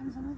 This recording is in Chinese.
看什么